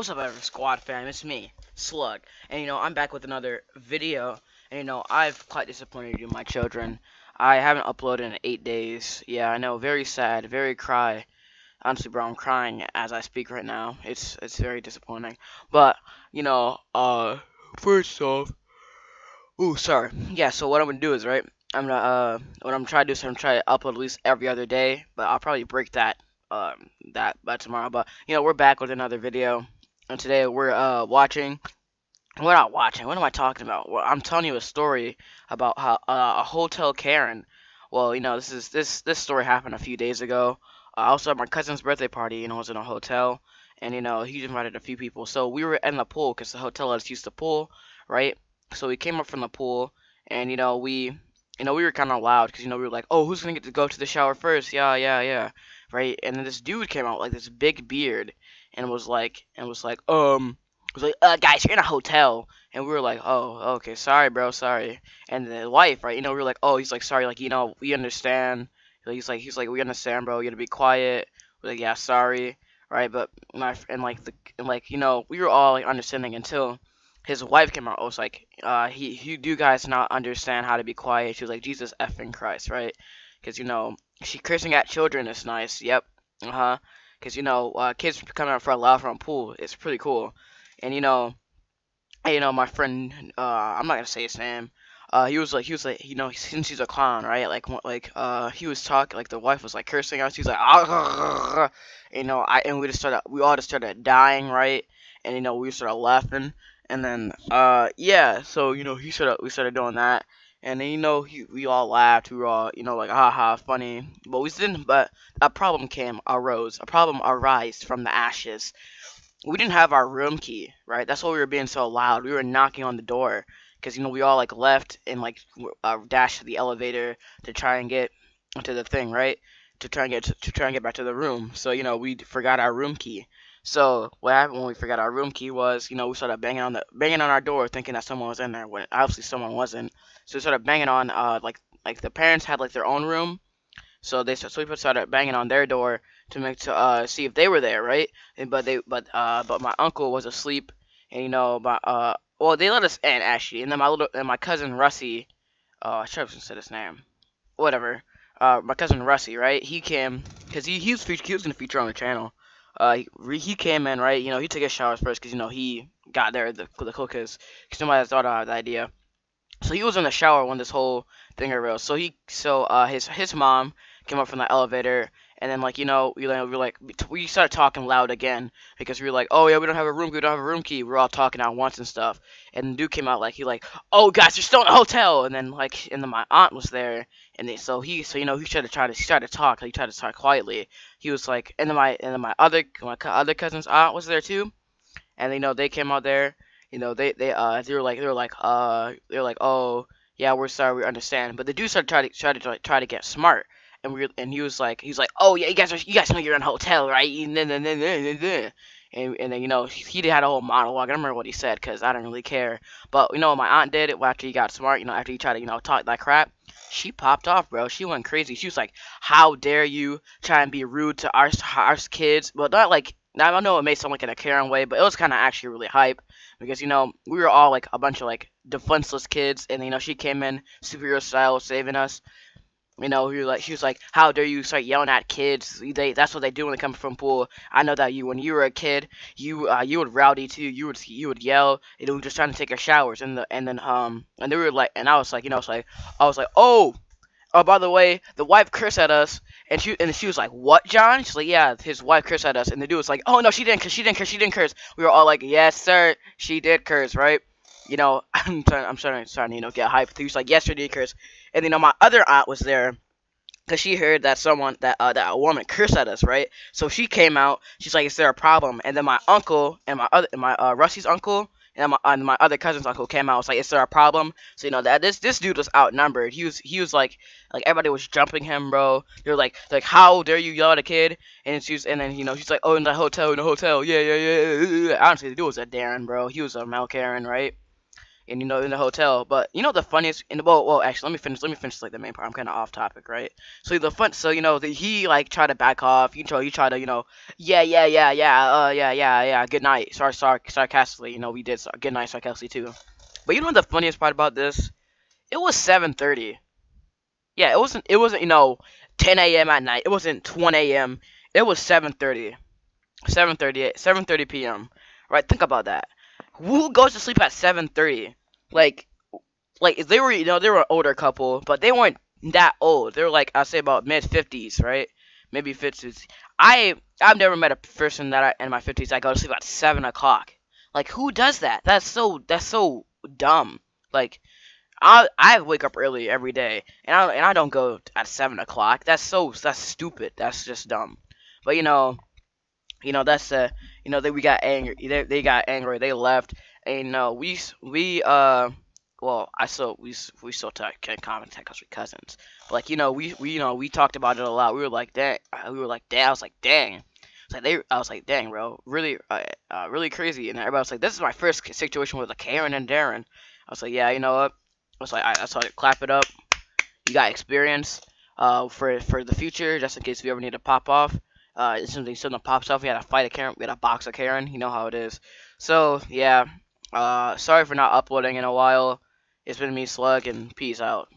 What's up, ever squad fam? It's me, Slug, and you know I'm back with another video. And you know I've quite disappointed you, my children. I haven't uploaded in eight days. Yeah, I know, very sad, very cry. Honestly, bro, I'm crying as I speak right now. It's it's very disappointing. But you know, uh, first off, ooh, sorry. Yeah, so what I'm gonna do is right. I'm gonna uh, what I'm trying to do is I'm trying to upload at least every other day, but I'll probably break that um that by tomorrow. But you know we're back with another video and today we're uh watching we're not watching what am i talking about? Well, i'm telling you a story about how uh, a hotel karen well you know this is this this story happened a few days ago. Uh, also at my cousin's birthday party you know I was in a hotel and you know he invited a few people. So we were in the pool because the hotel has used use the pool right? So we came up from the pool and you know we you know we were kind of loud because you know we were like oh who's gonna get to go to the shower first? Yeah yeah yeah. Right? And then this dude came out like this big beard and was like and was like um was like uh guys you're in a hotel. And we were like oh okay sorry bro sorry. And the wife right you know we were like oh he's like sorry like you know we understand. He's like he's like we understand bro you gotta be quiet. We're like yeah sorry. Right but my and like the and like you know we were all like understanding until his wife came out. I was like uh he you do guys not understand how to be quiet. She was like jesus effing christ right? Because you know she cursing at children is nice yep uh-huh because you know uh, kids coming out for a laugh from pool. It's pretty cool, and you know, you know my friend. Uh, I'm not gonna say his name. Uh, he was like he was like you know since he's a clown right like like uh he was talking like the wife was like cursing us he was like ah, you know I and we just started we all just started dying right and you know we started laughing and then uh yeah so you know he started we started doing that and then you know he, we all laughed. We were all you know like haha funny. But we didn't but a problem came arose a problem arised from the ashes. We didn't have our room key right? That's why we were being so loud. We were knocking on the door because you know we all like left and like uh, dashed to the elevator to try and get to the thing right? To try and get to, to try and get back to the room. So you know we forgot our room key. So what happened when we forgot our room key was, you know, we started banging on the banging on our door, thinking that someone was in there. When obviously someone wasn't. So we started banging on, uh, like like the parents had like their own room, so they so we started banging on their door to make to uh see if they were there, right? And, but they but uh but my uncle was asleep, and you know my uh well they let us in actually, and then my little and my cousin Russie, uh I should have said his name, whatever. Uh, my cousin Russie, right? He came because he he was he was gonna feature on the channel uh, he, came in right. You know, he took his showers first because you know he got there the the cookers because somebody thought of the idea. So he was in the shower when this whole thing arose. So he so uh his his mom came up from the elevator and then like you know we like we like we started talking loud again because we were like oh yeah we don't have a room we don't have a room key. We are all talking at once and stuff. And the dude came out like he like oh guys you're still in a hotel. And then like and then my aunt was there and they, so he so you know he tried to try to he started to talk he tried to talk quietly. He was like and then my and then my other my other cousin's aunt was there too. And you know they came out there you know they they uh they were like they were like uh they were like oh yeah we're sorry we understand but the dude started trying to try to try to get smart and we and he was like, he's like, oh yeah, you guys are, you guys know you're in a hotel, right? And then, and then, and then you know he had a whole monologue. I don't remember what he said because I didn't really care. But you know my aunt did it after he got smart. You know after he tried to you know talk that crap, she popped off, bro. She went crazy. She was like, how dare you try and be rude to our our kids? But not like now I know it may sound like in a Karen way, but it was kind of actually really hype because you know we were all like a bunch of like defenseless kids, and you know she came in superhero style saving us. You know, he like she was like, "How dare you start yelling at kids? They that's what they do when they come from pool. I know that you when you were a kid, you uh, you would rowdy too. You would you would yell and you were just trying to take our showers and the and then um and they were like and I was like you know I was like I was like oh oh by the way the wife cursed at us and she and she was like what John? She's like yeah his wife cursed at us and the dude was like oh no she didn't cause she didn't curse she didn't curse. We were all like yes sir she did curse right you know, I'm trying, I'm starting, starting, you know, get hyped. He was like, yesterday, Chris, and you know, my other aunt was there, cause she heard that someone, that uh, that a woman cursed at us, right? So she came out. She's like, is there a problem? And then my uncle and my other, and my uh, Russie's uncle. And my, and my other cousin's uncle came out. Was like, "Is there a problem?" So you know that this this dude was outnumbered. He was he was like like everybody was jumping him, bro. They're like like how dare you yell at a kid? And she's and then you know she's like, "Oh, in the hotel, in the hotel, yeah, yeah, yeah." Honestly, the dude was a Darren, bro. He was a Mel Karen, right? And you know in the hotel. But you know the funniest in the well, well actually let me finish let me finish like the main part. I'm kind of off topic, right? So the fun so you know the, he like tried to back off. You know he tried to you know yeah yeah yeah yeah uh yeah yeah yeah good night. Sorry sorry sarcastically. You know we did good night sarcastically too. But you know the funniest part about this? It was 7:30. Yeah, it wasn't it wasn't you know 10 a.m. at night. It wasn't 1 a.m. It was 7:30. 7:30 7:30 p.m. Right? Think about that. Who goes to sleep at 7:30? Like like they were you know they were an older couple, but they weren't that old. They were like I say about mid 50s, right? Maybe 50s. I I've never met a person that I, in my 50s I go to sleep at 7 o'clock. Like who does that? That's so that's so dumb. Like I I wake up early every day, and I and I don't go at seven o'clock. That's so that's stupid. That's just dumb. But you know, you know that's uh you know they we got angry. They they got angry. They left, and you know we we uh well I still we we still talk can contact because we cousins. But like you know we we you know we talked about it a lot. We were like dang. We were like dang. I was like dang. Like they, I was like, dang, bro, really, uh, uh, really crazy. And everybody was like, this is my first situation with a Karen and Darren. I was like, yeah, you know what? I was like, I, I saw it, clap it up. You got experience uh, for for the future, just in case we ever need to pop off. Uh, if something something pops off, we had to fight a Karen, we had to box a Karen. You know how it is. So yeah, uh, sorry for not uploading in a while. It's been me, Slug, and peace out.